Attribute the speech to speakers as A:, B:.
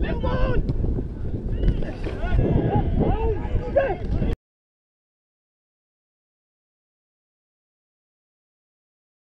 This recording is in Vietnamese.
A: Lemon!